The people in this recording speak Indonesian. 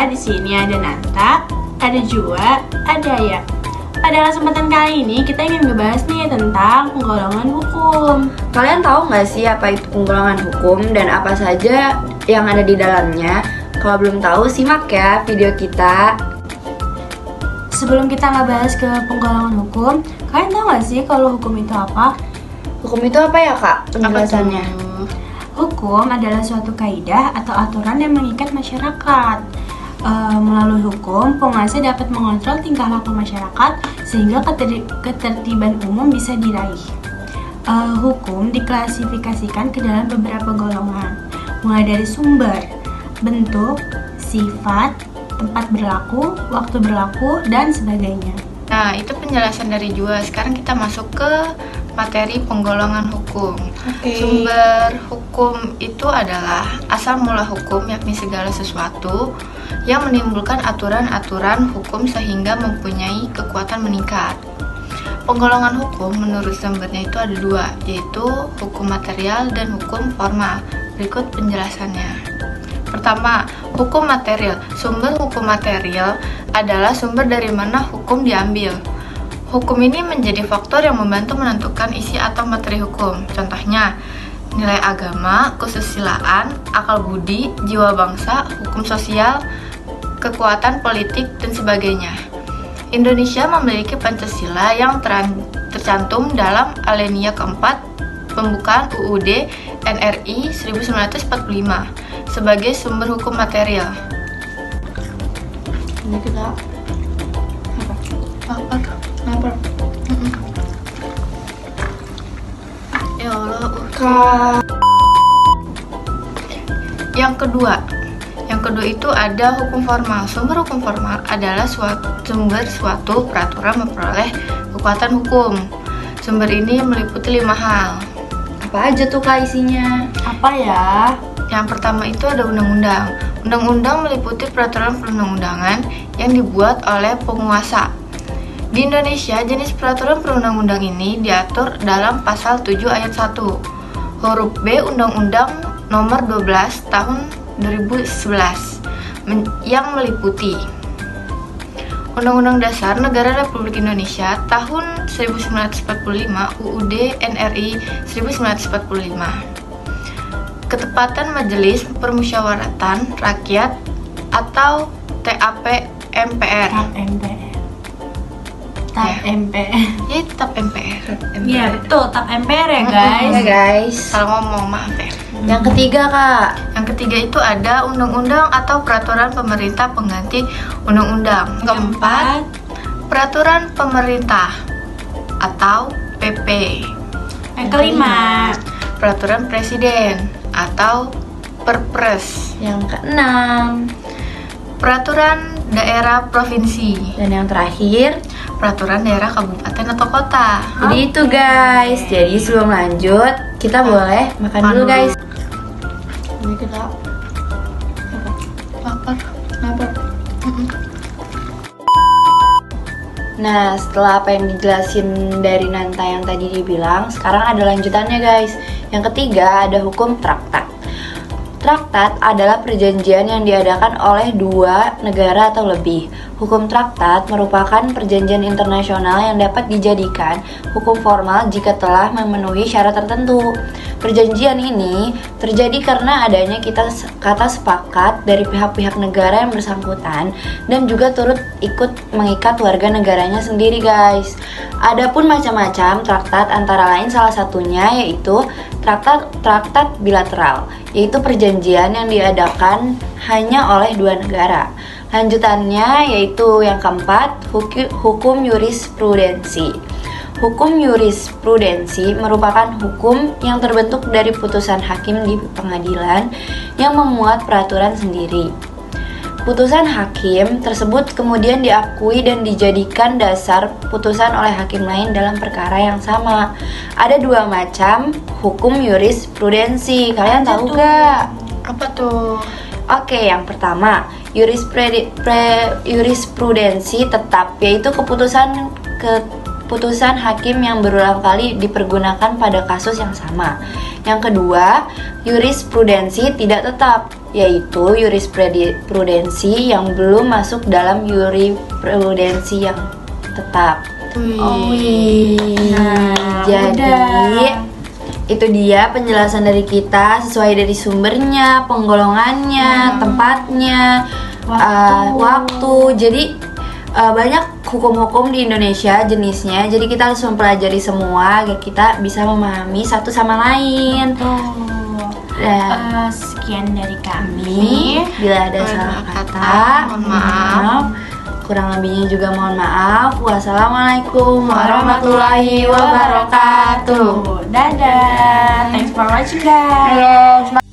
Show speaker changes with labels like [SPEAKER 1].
[SPEAKER 1] Di sini ada Nanta, ada Jua, ada ya. Pada kesempatan kali ini kita ingin ngebahas nih tentang penggolongan hukum.
[SPEAKER 2] Kalian tahu nggak sih apa itu penggolongan hukum dan apa saja yang ada di dalamnya? Kalau belum tahu, simak ya video kita.
[SPEAKER 1] Sebelum kita ngebahas ke penggolongan hukum, kalian tahu nggak sih kalau hukum itu apa?
[SPEAKER 2] Hukum itu apa ya kak penjelasannya?
[SPEAKER 1] Hukum adalah suatu kaidah atau aturan yang mengikat masyarakat. Eh, melalui hukum, penguasa dapat mengontrol tingkah laku masyarakat sehingga keter- ketertiban umum bisa diraih. Eh, hukum diklasifikasikan ke dalam beberapa golongan, mulai dari sumber, bentuk, sifat, tempat berlaku, waktu berlaku, dan sebagainya.
[SPEAKER 3] Nah, itu penjelasan dari Jua. Sekarang kita masuk ke materi penggolongan hukum. Sumber hukum itu adalah asal mula hukum, yakni segala sesuatu yang menimbulkan aturan-aturan hukum sehingga mempunyai kekuatan meningkat. Penggolongan hukum menurut sumbernya itu ada dua, yaitu hukum material dan hukum formal. Berikut penjelasannya. Pertama, hukum material. Sumber hukum material adalah sumber dari mana hukum diambil. Hukum ini menjadi faktor yang membantu menentukan isi atau materi hukum. Contohnya, nilai agama, kesusilaan, akal budi, jiwa bangsa, hukum sosial, kekuatan politik, dan sebagainya. Indonesia memiliki Pancasila yang tercantum dalam alinea keempat pembukaan UUD NRI 1945 sebagai sumber hukum material.
[SPEAKER 2] Ini kita?
[SPEAKER 3] Apa? Ya Allah.
[SPEAKER 2] Kak.
[SPEAKER 3] Yang kedua, yang kedua itu ada hukum formal. Sumber hukum formal adalah suatu, sumber suatu peraturan memperoleh kekuatan hukum. Sumber ini meliputi lima hal.
[SPEAKER 2] Apa aja tuh kak isinya?
[SPEAKER 1] Apa ya?
[SPEAKER 3] Yang pertama itu ada undang-undang. Undang-undang meliputi peraturan perundang-undangan yang dibuat oleh penguasa. Di Indonesia, jenis peraturan perundang-undang ini diatur dalam pasal 7 ayat 1. Huruf B Undang-Undang Nomor 12 Tahun 2011 men- yang meliputi Undang-Undang Dasar Negara Republik Indonesia tahun 1945 UUD NRI 1945 ketepatan Majelis Permusyawaratan Rakyat atau TAP MPR.
[SPEAKER 1] MPR. TAP
[SPEAKER 3] Ya.
[SPEAKER 1] MPR.
[SPEAKER 3] Ya, TAP MPR.
[SPEAKER 1] Iya betul, TAP MPR ya guys.
[SPEAKER 2] Ya guys.
[SPEAKER 3] Salah ngomong, maaf ya.
[SPEAKER 2] Yang ketiga kak.
[SPEAKER 3] Yang ketiga itu ada undang-undang atau peraturan pemerintah pengganti undang-undang. Keempat, peraturan pemerintah atau PP.
[SPEAKER 1] Yang kelima,
[SPEAKER 3] Peraturan presiden atau Perpres.
[SPEAKER 2] Yang keenam.
[SPEAKER 3] Peraturan daerah provinsi.
[SPEAKER 2] Dan yang terakhir.
[SPEAKER 3] Peraturan daerah kabupaten atau kota.
[SPEAKER 2] Jadi itu guys. Jadi sebelum lanjut kita boleh makan dulu
[SPEAKER 3] dulu.
[SPEAKER 2] guys. Ini kita
[SPEAKER 3] Lapar.
[SPEAKER 2] Nah, setelah apa yang dijelasin dari Nanta yang tadi dibilang, sekarang ada lanjutannya guys. Yang ketiga ada hukum traktat. Traktat adalah perjanjian yang diadakan oleh dua negara atau lebih. Hukum traktat merupakan perjanjian internasional yang dapat dijadikan hukum formal jika telah memenuhi syarat tertentu. Perjanjian ini terjadi karena adanya kita kata sepakat dari pihak-pihak negara yang bersangkutan dan juga turut ikut mengikat warga negaranya sendiri, guys. Adapun macam-macam traktat antara lain salah satunya yaitu traktat traktat bilateral, yaitu perjanjian yang diadakan hanya oleh dua negara. Lanjutannya yaitu yang keempat, huku- hukum jurisprudensi. Hukum jurisprudensi merupakan hukum yang terbentuk dari putusan hakim di pengadilan yang memuat peraturan sendiri. Putusan hakim tersebut kemudian diakui dan dijadikan dasar putusan oleh hakim lain dalam perkara yang sama. Ada dua macam hukum jurisprudensi. Kalian
[SPEAKER 1] Apa
[SPEAKER 2] tahu
[SPEAKER 1] tuh?
[SPEAKER 2] gak?
[SPEAKER 3] Apa tuh?
[SPEAKER 1] Oke, yang pertama, jurisprudensi tetap yaitu keputusan keputusan hakim yang berulang kali dipergunakan pada kasus yang sama. Yang kedua, jurisprudensi tidak tetap
[SPEAKER 2] yaitu jurisprudensi yang belum masuk dalam jurisprudensi yang tetap.
[SPEAKER 1] Oh, Nah,
[SPEAKER 2] Jadi
[SPEAKER 1] udah.
[SPEAKER 2] Itu dia penjelasan dari kita sesuai dari sumbernya, penggolongannya, tempatnya,
[SPEAKER 1] Waktu.
[SPEAKER 2] uh, waktu. Jadi uh, banyak hukum-hukum di Indonesia jenisnya. Jadi kita harus mempelajari semua agar kita bisa memahami satu sama lain.
[SPEAKER 1] Tuh.
[SPEAKER 2] Dan
[SPEAKER 1] Eh, sekian dari kami.
[SPEAKER 2] bila ada salah kata,
[SPEAKER 3] kata, mohon maaf.
[SPEAKER 2] Kurang lebihnya juga mohon maaf. Wassalamualaikum warahmatullahi wabarakatuh.
[SPEAKER 1] Dadah. Thanks for watching guys.